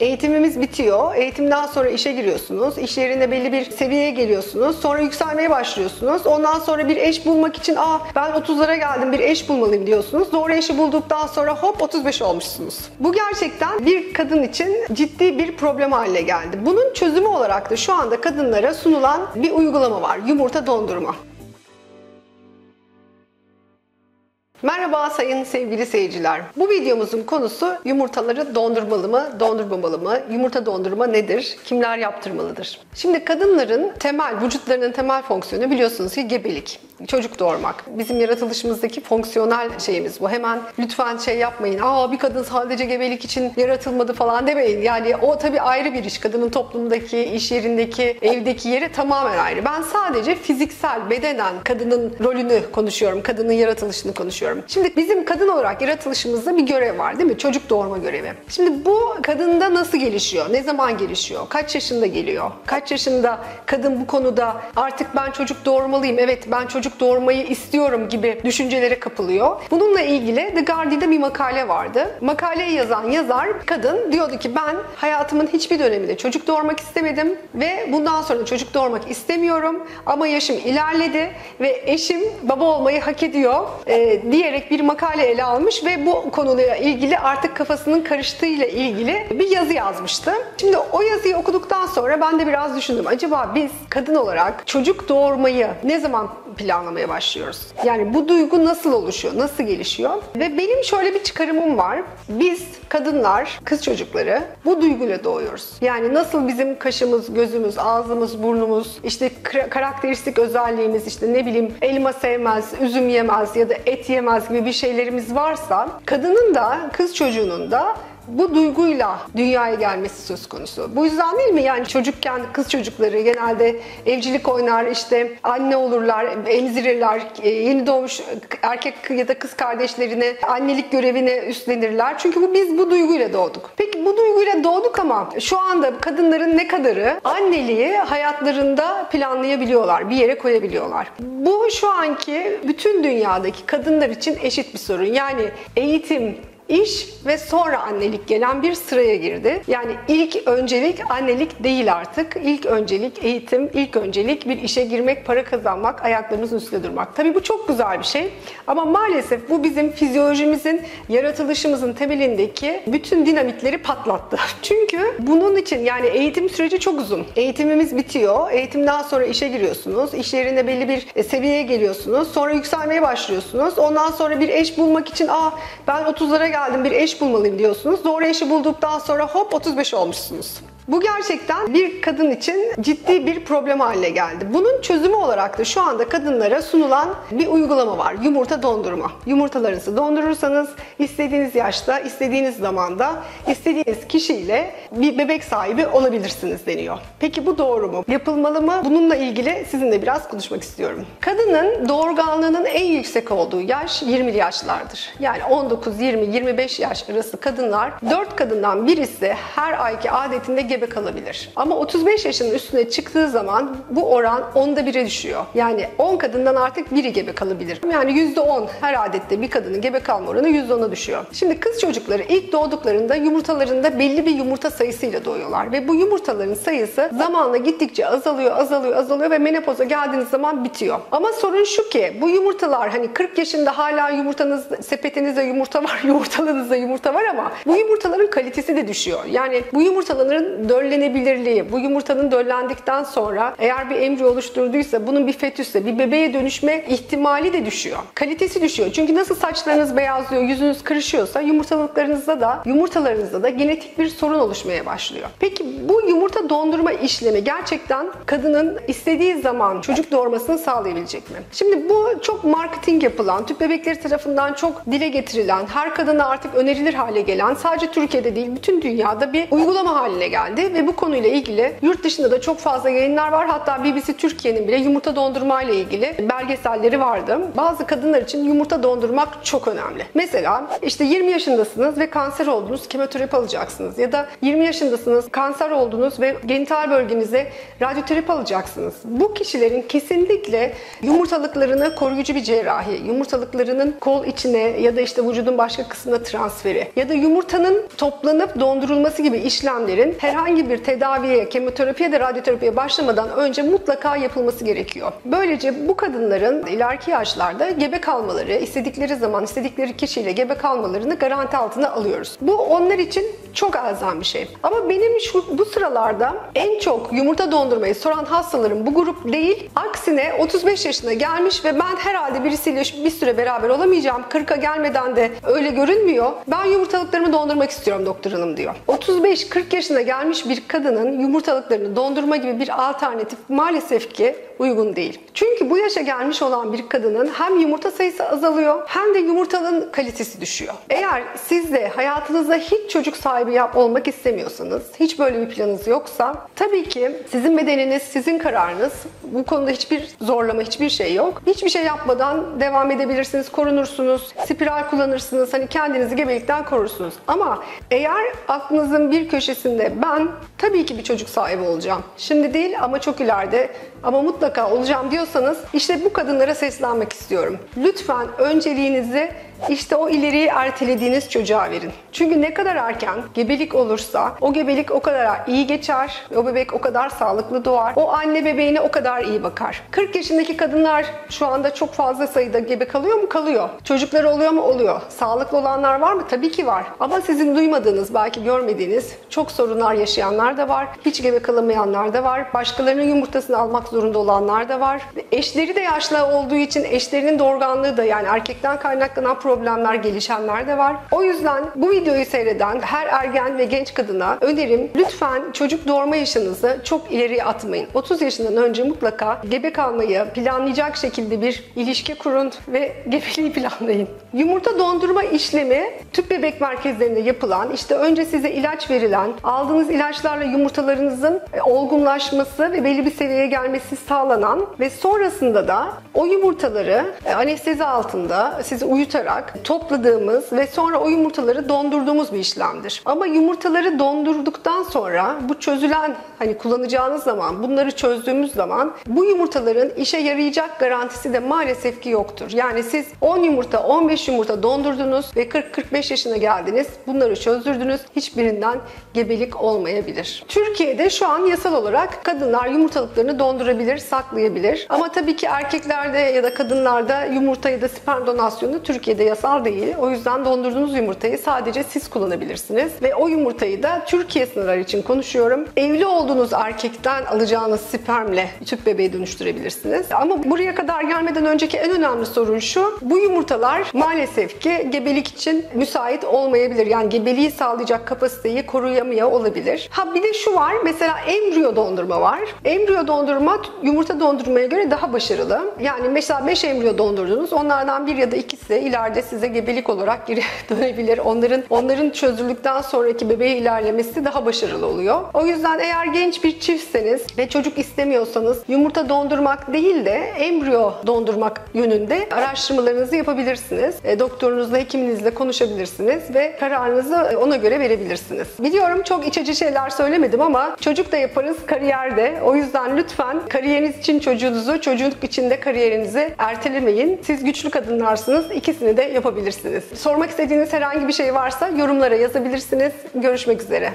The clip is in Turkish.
Eğitimimiz bitiyor. Eğitimden sonra işe giriyorsunuz. İş yerinde belli bir seviyeye geliyorsunuz. Sonra yükselmeye başlıyorsunuz. Ondan sonra bir eş bulmak için aa ben 30'lara geldim bir eş bulmalıyım diyorsunuz. Doğru eşi bulduktan sonra hop 35 olmuşsunuz. Bu gerçekten bir kadın için ciddi bir problem haline geldi. Bunun çözümü olarak da şu anda kadınlara sunulan bir uygulama var. Yumurta dondurma. Merhaba sayın sevgili seyirciler. Bu videomuzun konusu yumurtaları dondurmalı mı, dondurmamalı mı? Yumurta dondurma nedir? Kimler yaptırmalıdır? Şimdi kadınların temel, vücutlarının temel fonksiyonu biliyorsunuz ki gebelik, çocuk doğurmak. Bizim yaratılışımızdaki fonksiyonel şeyimiz bu. Hemen lütfen şey yapmayın. Aa bir kadın sadece gebelik için yaratılmadı falan demeyin. Yani o tabii ayrı bir iş. Kadının toplumdaki, iş yerindeki, evdeki yeri tamamen ayrı. Ben sadece fiziksel, bedenen kadının rolünü konuşuyorum. Kadının yaratılışını konuşuyorum. Şimdi bizim kadın olarak yaratılışımızda bir görev var değil mi? Çocuk doğurma görevi. Şimdi bu kadında nasıl gelişiyor? Ne zaman gelişiyor? Kaç yaşında geliyor? Kaç yaşında kadın bu konuda artık ben çocuk doğurmalıyım, evet ben çocuk doğurmayı istiyorum gibi düşüncelere kapılıyor. Bununla ilgili The Guardian'da bir makale vardı. Makaleyi yazan yazar kadın diyordu ki ben hayatımın hiçbir döneminde çocuk doğurmak istemedim ve bundan sonra çocuk doğurmak istemiyorum ama yaşım ilerledi ve eşim baba olmayı hak ediyor e, diyerek bir makale ele almış ve bu konuyla ilgili artık kafasının karıştığıyla ilgili bir yazı yazmıştı. Şimdi o yazıyı okuduktan sonra ben de biraz düşündüm. Acaba biz kadın olarak çocuk doğurmayı ne zaman planlamaya başlıyoruz? Yani bu duygu nasıl oluşuyor, nasıl gelişiyor? Ve benim şöyle bir çıkarımım var. Biz kadınlar, kız çocukları bu duyguyla doğuyoruz. Yani nasıl bizim kaşımız, gözümüz, ağzımız, burnumuz, işte karakteristik özelliğimiz, işte ne bileyim elma sevmez, üzüm yemez ya da et yemez gibi bir şeylerimiz varsa kadının da kız çocuğunun da bu duyguyla dünyaya gelmesi söz konusu. Bu yüzden değil mi? Yani çocukken kız çocukları genelde evcilik oynar, işte anne olurlar, emzirirler, e, yeni doğmuş erkek ya da kız kardeşlerine annelik görevini üstlenirler. Çünkü bu biz bu duyguyla doğduk. Peki bu duyguyla doğduk ama şu anda kadınların ne kadarı anneliği hayatlarında planlayabiliyorlar, bir yere koyabiliyorlar. Bu şu anki bütün dünyadaki kadınlar için eşit bir sorun. Yani eğitim, iş ve sonra annelik gelen bir sıraya girdi. Yani ilk öncelik annelik değil artık. İlk öncelik eğitim, ilk öncelik bir işe girmek, para kazanmak, ayaklarımızın üstünde durmak. Tabii bu çok güzel bir şey ama maalesef bu bizim fizyolojimizin, yaratılışımızın temelindeki bütün dinamikleri patlattı. Çünkü bunun için yani eğitim süreci çok uzun. Eğitimimiz bitiyor. Eğitimden sonra işe giriyorsunuz. İş yerinde belli bir e, seviyeye geliyorsunuz. Sonra yükselmeye başlıyorsunuz. Ondan sonra bir eş bulmak için aa ben 30'lara geldim bir eş bulmalıyım diyorsunuz. Doğru eşi bulduktan sonra hop 35 olmuşsunuz. Bu gerçekten bir kadın için ciddi bir problem haline geldi. Bunun çözümü olarak da şu anda kadınlara sunulan bir uygulama var. Yumurta dondurma. Yumurtalarınızı dondurursanız istediğiniz yaşta, istediğiniz zamanda, istediğiniz kişiyle bir bebek sahibi olabilirsiniz deniyor. Peki bu doğru mu? Yapılmalı mı? Bununla ilgili sizinle biraz konuşmak istiyorum. Kadının doğurganlığının en yüksek olduğu yaş 20 yaşlardır. Yani 19, 20, 25 yaş arası kadınlar 4 kadından birisi her ayki adetinde gebe kalabilir. Ama 35 yaşının üstüne çıktığı zaman bu oran onda 1'e düşüyor. Yani 10 kadından artık biri gebe kalabilir. Yani %10 her adette bir kadının gebe kalma oranı %10'a düşüyor. Şimdi kız çocukları ilk doğduklarında yumurtalarında belli bir yumurta sayısıyla doğuyorlar ve bu yumurtaların sayısı zamanla gittikçe azalıyor, azalıyor, azalıyor ve menopoza geldiğiniz zaman bitiyor. Ama sorun şu ki bu yumurtalar hani 40 yaşında hala yumurtanız sepetinizde yumurta var, yumurtalığınızda yumurta var ama bu yumurtaların kalitesi de düşüyor. Yani bu yumurtaların döllenebilirliği, bu yumurtanın döllendikten sonra eğer bir embriyo oluşturduysa bunun bir fetüsse, bir bebeğe dönüşme ihtimali de düşüyor. Kalitesi düşüyor. Çünkü nasıl saçlarınız beyazlıyor, yüzünüz kırışıyorsa yumurtalıklarınızda da, yumurtalarınızda da genetik bir sorun oluşmaya başlıyor. Peki bu yumurta dondurma işlemi gerçekten kadının istediği zaman çocuk doğurmasını sağlayabilecek mi? Şimdi bu çok marketing yapılan, tüp bebekleri tarafından çok dile getirilen, her kadına artık önerilir hale gelen, sadece Türkiye'de değil bütün dünyada bir uygulama haline geldi geldi ve bu konuyla ilgili yurt dışında da çok fazla yayınlar var. Hatta BBC Türkiye'nin bile yumurta dondurma ile ilgili belgeselleri vardı. Bazı kadınlar için yumurta dondurmak çok önemli. Mesela işte 20 yaşındasınız ve kanser oldunuz, kemoterapi alacaksınız. Ya da 20 yaşındasınız, kanser oldunuz ve genital bölgenize radyoterapi alacaksınız. Bu kişilerin kesinlikle yumurtalıklarını koruyucu bir cerrahi, yumurtalıklarının kol içine ya da işte vücudun başka kısmına transferi ya da yumurtanın toplanıp dondurulması gibi işlemlerin herhangi bir tedaviye, kemoterapiye de radyoterapiye başlamadan önce mutlaka yapılması gerekiyor. Böylece bu kadınların ileriki yaşlarda gebe kalmaları, istedikleri zaman istedikleri kişiyle gebe kalmalarını garanti altına alıyoruz. Bu onlar için çok elzem bir şey. Ama benim şu bu sıralarda en çok yumurta dondurmayı soran hastalarım bu grup değil. Aksine 35 yaşına gelmiş ve ben herhalde birisiyle bir süre beraber olamayacağım. 40'a gelmeden de öyle görünmüyor. Ben yumurtalıklarımı dondurmak istiyorum doktor hanım diyor. 35-40 yaşına gelmiş bir kadının yumurtalıklarını dondurma gibi bir alternatif maalesef ki uygun değil. Çünkü bu yaşa gelmiş olan bir kadının hem yumurta sayısı azalıyor hem de yumurtalığın kalitesi düşüyor. Eğer siz de hayatınızda hiç çocuk sahibi yap olmak istemiyorsanız, hiç böyle bir planınız yoksa tabii ki sizin bedeniniz, sizin kararınız. Bu konuda hiçbir zorlama, hiçbir şey yok. Hiçbir şey yapmadan devam edebilirsiniz, korunursunuz, spiral kullanırsınız, hani kendinizi gebelikten korursunuz. Ama eğer aklınızın bir köşesinde ben tabii ki bir çocuk sahibi olacağım. Şimdi değil ama çok ileride ama mutlaka olacağım diyorsanız işte bu kadınlara seslenmek istiyorum. Lütfen önceliğinizi işte o ileriyi ertelediğiniz çocuğa verin. Çünkü ne kadar erken gebelik olursa o gebelik o kadar iyi geçer, o bebek o kadar sağlıklı doğar, o anne bebeğine o kadar iyi bakar. 40 yaşındaki kadınlar şu anda çok fazla sayıda gebe kalıyor mu? Kalıyor. Çocukları oluyor mu? Oluyor. Sağlıklı olanlar var mı? Tabii ki var. Ama sizin duymadığınız, belki görmediğiniz çok sorunlar yaşayanlar da var. Hiç gebe kalamayanlar da var. Başkalarının yumurtasını almak zorunda olanlar da var. Eşleri de yaşlı olduğu için eşlerinin doğurganlığı da yani erkekten kaynaklanan problemler gelişenler de var. O yüzden bu videoyu seyreden her ergen ve genç kadına önerim lütfen çocuk doğurma yaşınızı çok ileriye atmayın. 30 yaşından önce mutlaka gebe kalmayı planlayacak şekilde bir ilişki kurun ve gebeliği planlayın. Yumurta dondurma işlemi tüp bebek merkezlerinde yapılan işte önce size ilaç verilen aldığınız ilaçlarla yumurtalarınızın e, olgunlaşması ve belli bir seviyeye gelmesi sağlanan ve sonrasında da o yumurtaları e, anestezi altında sizi uyutarak topladığımız ve sonra o yumurtaları dondurduğumuz bir işlemdir. Ama yumurtaları dondurduktan sonra bu çözülen hani kullanacağınız zaman bunları çözdüğümüz zaman bu yumurtaların işe yarayacak garantisi de maalesef ki yoktur. Yani siz 10 yumurta 15 yumurta dondurdunuz ve 40-45 yaşına geldiniz. Bunları çözdürdünüz. Hiçbirinden gebelik olmayabilir. Türkiye'de şu an yasal olarak kadınlar yumurtalıklarını dondurabilir, saklayabilir. Ama tabii ki erkeklerde ya da kadınlarda yumurta ya da sperm donasyonu Türkiye'de yasal değil. O yüzden dondurduğunuz yumurtayı sadece siz kullanabilirsiniz. Ve o yumurtayı da Türkiye sınırları için konuşuyorum. Evli olduğunuz erkekten alacağınız spermle tüp bebeği dönüştürebilirsiniz. Ama buraya kadar gelmeden önceki en önemli sorun şu. Bu yumurtalar maalesef ki gebelik için müsait olmayabilir. Yani gebeliği sağlayacak kapasiteyi koruyamıyor olabilir. Ha bir de şu var. Mesela embriyo dondurma var. Embriyo dondurma yumurta dondurmaya göre daha başarılı. Yani mesela 5 embriyo dondurdunuz. Onlardan bir ya da ikisi ileride size gebelik olarak geri dönebilir. Onların onların çözüldükten sonraki bebeğe ilerlemesi daha başarılı oluyor. O yüzden eğer genç bir çiftseniz ve çocuk istemiyorsanız yumurta dondurmak değil de embriyo dondurmak yönünde araştırmalarınızı yapabilirsiniz. E, doktorunuzla, hekiminizle konuşabilirsiniz ve kararınızı ona göre verebilirsiniz. Biliyorum çok iç açıcı şeyler söylemedim ama çocuk da yaparız, kariyer de. O yüzden lütfen kariyeriniz için çocuğunuzu, çocukluk için de kariyerinizi ertelemeyin. Siz güçlü kadınlarsınız. İkisini de yapabilirsiniz. Sormak istediğiniz herhangi bir şey varsa yorumlara yazabilirsiniz. Görüşmek üzere.